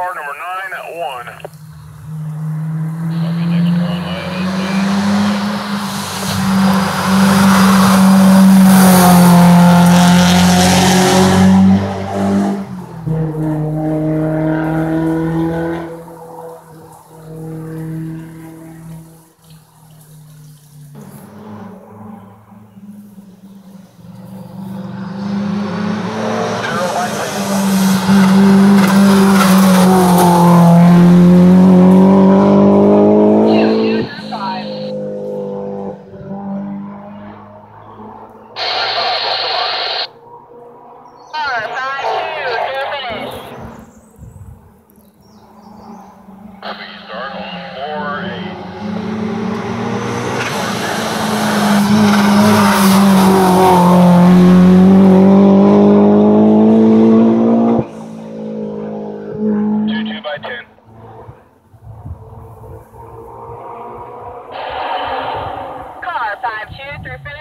car number nine at one. Zero white, by ten. Car five through finish.